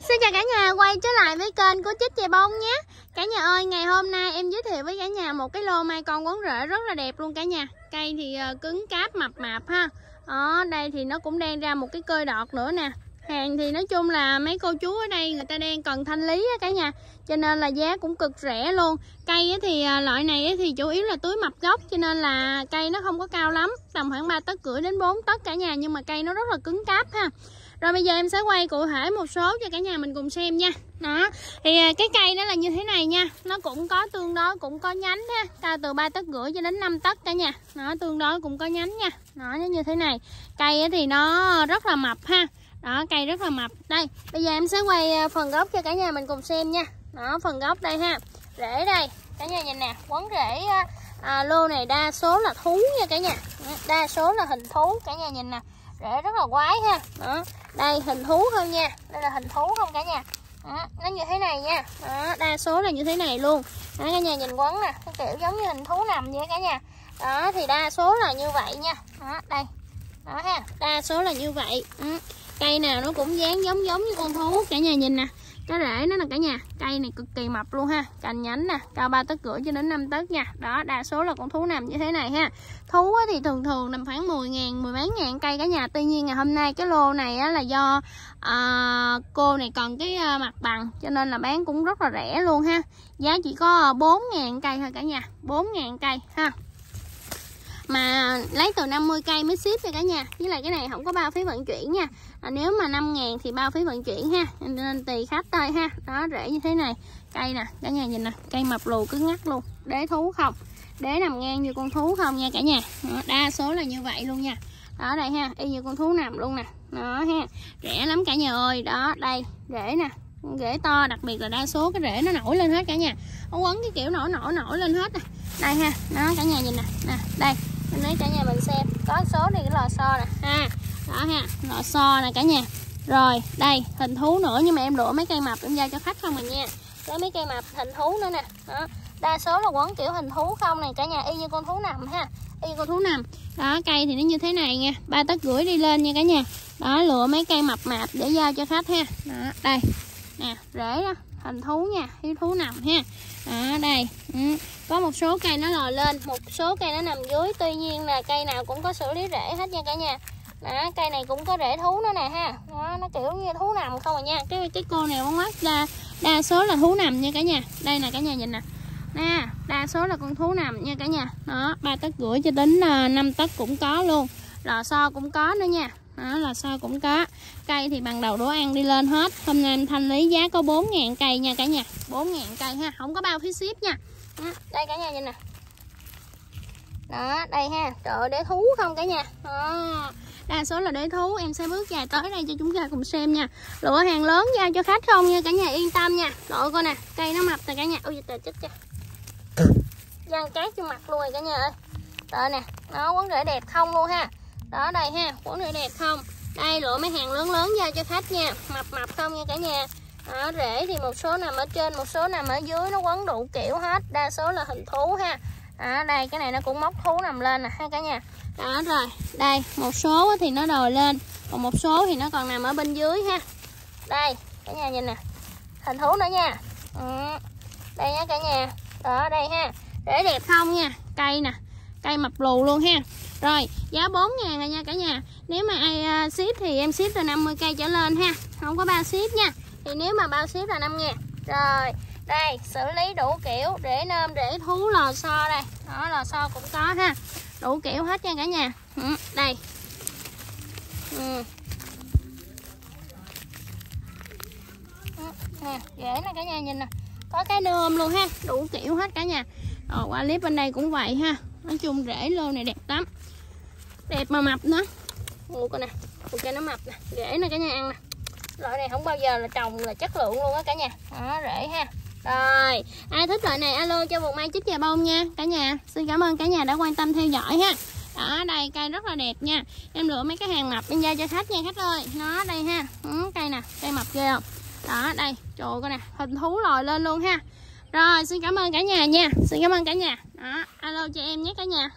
Xin chào cả nhà, quay trở lại với kênh của Chích Chè Bông nhé. Cả nhà ơi, ngày hôm nay em giới thiệu với cả nhà một cái lô mai con quấn rễ rất là đẹp luôn cả nhà. Cây thì ờ, cứng cáp, mập mạp ha. Ở đây thì nó cũng đang ra một cái cơi đọt nữa nè. Hàng thì nói chung là mấy cô chú ở đây người ta đang cần thanh lý á cả nhà. Cho nên là giá cũng cực rẻ luôn. Cây thì à, loại này thì chủ yếu là túi mập gốc, Cho nên là cây nó không có cao lắm, Tầm khoảng 3 tấc rưỡi đến 4 tấc cả nhà, Nhưng mà cây nó rất là cứng cáp ha. Rồi bây giờ em sẽ quay cụ thể một số cho cả nhà mình cùng xem nha. Đó, thì à, cái cây nó là như thế này nha. Nó cũng có tương đối, cũng có nhánh ha. Cao từ 3 tấc rưỡi cho đến 5 tấc cả nhà. Nó tương đối cũng có nhánh nha. Nó như thế này. Cây thì nó rất là mập ha đó cây rất là mập. Đây bây giờ em sẽ quay ờ, phần gốc cho cả nhà mình cùng xem nha. Đó phần gốc đây ha. Rễ đây. Cả nhà nhìn nè quấn rễ ờ, à, lô này đa số là thú nha cả nhà. Đa số là hình thú cả nhà nhìn nè. Rễ rất là quái ha. Đó đây hình thú không nha. Đây là hình thú không cả nhà? Đó, nó như thế này nha. Đó, đa số là như thế này luôn. Đó, cả nhà nhìn quấn nè cái kiểu giống như hình thú nằm vậy cả nhà. Đó thì đa số là như vậy nha. Đó đây. Đó ha đa số là như vậy. Ừ cây nào nó cũng dáng giống giống như con thú cả nhà nhìn nè. Cái rễ nó là cả nhà. Cây này cực kỳ mập luôn ha. Cành nhánh nè cao ba tấc rưỡi cho đến 5 tấc nha. Đó đa số là con thú nằm như thế này ha. Thú thì thường thường nằm khoảng 10 ngàn mười mấy ngàn cây cả nhà. Tuy nhiên ngày hôm nay cái lô này á, là do à, cô này cần cái à, mặt bằng cho nên là bán cũng rất là rẻ luôn ha. Giá chỉ có ờ, 4 ngàn cây thôi cả nhà. 4 ngàn cây ha mà lấy từ 50 cây mới ship cho cả nhà. Với lại cái này không có bao phí vận chuyển nha. À, nếu mà 5 ngàn thì bao phí vận chuyển ha. Nên tùy khách thôi ha. Đó rễ như thế này. Cây nè cả nhà nhìn nè. Cây mập lù cứ ngắt luôn. Đế thú không? Đế nằm ngang như con thú không nha cả nhà. Đó, đa số là như vậy luôn nha. Đó đây ha. Y như con thú nằm luôn nè. Đó ha. Rẻ lắm cả nhà ơi. Đó đây rễ nè. Rễ to đặc biệt là đa số cái rễ nó nổi lên hết cả nhà. Nó quấn cái kiểu nổi nổi nổi lên hết nè đây ha. Đó cả nhà nhìn nè. Nè đây lấy cả nhà mình xem. Có số này, cái lò xo nè. Ha, đó ha, lò xo nè cả nhà. Rồi, đây, hình thú nữa, nhưng mà em lựa mấy cây mập, em giao cho khách không à nha. Lấy mấy cây mập, hình thú nữa nè. Đó, đa số là quấn kiểu hình thú không này, cả nhà, y như con thú nằm ha, y con thú nằm. Đó, cây thì nó như thế này nha, ba tấc gửi đi lên nha cả nhà. Đó, lựa mấy cây mập mạp để giao cho khách ha. Đó, đây, nè, rễ đó hình thú nha hiếu thú nằm ha. Ở đây. Ừ. có một số cây nó lò lên một số cây nó nằm dưới. Tuy nhiên là cây nào cũng có xử lý rễ hết nha cả nhà. Đó cây này cũng có rễ thú nữa nè ha. Đó, nó kiểu như thú nằm không à nha. Cái cái cô này bóng mắt ra đa số là thú nằm nha cả nhà. Đây nè cả nhà nhìn nè. Nè đa số là con thú nằm nha cả nhà. Đó ba tấc rưỡi cho đến ờ, năm tấc cũng có luôn. Lò xo cũng có nữa nha đó là sao cũng có. Cây thì bằng đầu đồ ăn đi lên hết. Hôm nay em thanh lý giá có 4 ngàn cây nha cả nhà. 4 ngàn cây ha không có bao phí ship nha. Đó, đây cả nhà nhìn nè. Đó đây ha. Trời đế thú không cả nhà? Đó. đa số là đế thú. Em sẽ bước dài tới đây cho chúng ta cùng xem nha. Lựa hàng lớn giao cho khách không nha cả nhà? Yên tâm nha. Đội coi nè cây nó mập nè cả nhà. Ôi trời chết cha. Gian cát trên mặt luôn rồi cả nhà ơi. Trời nè nó quấn rễ đẹp không luôn ha đó đây ha cuốn này đẹp không? Đây lựa mấy hàng lớn lớn giao cho khách nha. Mập mập không nha cả nhà. Đó, rễ thì một số nằm ở trên một số nằm ở dưới nó quấn đủ kiểu hết. Đa số là hình thú ha. Đó, đây cái này nó cũng móc thú nằm lên nè ha cả nhà. Đó rồi đây một số thì nó đòi lên còn một số thì nó còn nằm ở bên dưới ha. Đây cả nhà nhìn nè. Hình thú nữa nha. Ừ. đây nha cả nhà. Đó đây ha. Rễ đẹp không nha? Cây nè. Cây mập lù luôn ha rồi giá 4 ngàn rồi nha cả nhà. Nếu mà ai uh, ship thì em ship từ 50 cây trở lên ha. Không có bao ship nha. Thì nếu mà bao ship là 5 ngàn. Rồi đây xử lý đủ kiểu rễ nơm rễ thú lò xo đây. Đó lò xo cũng có ha. Đủ kiểu hết nha cả nhà. Ừ, đây. Ừ. ừ nè rễ nè cả nhà nhìn nè. Có cái nơm luôn ha. Đủ kiểu hết cả nhà. Rồi qua clip bên đây cũng vậy ha. Nói chung rễ lô này đẹp lắm đẹp mà mập nữa. Ủa coi nè ok nó mập nè rễ nè cả nhà ăn nè. Loại này không bao giờ là trồng là chất lượng luôn á cả nhà. Đó rễ ha. Rồi ai thích loại này alo cho một mai chích và bông nha cả nhà. Xin cảm ơn cả nhà đã quan tâm theo dõi ha. Đó đây cây rất là đẹp nha. Em lựa mấy cái hàng mập bên giao cho khách nha khách ơi. Nó đây ha. Ừ, cây nè cây mập ghê không? Đó đây trời coi nè hình thú lòi lên luôn ha. Rồi xin cảm ơn cả nhà nha. Xin cảm ơn cả nhà. Đó alo cho em nhé cả nhà.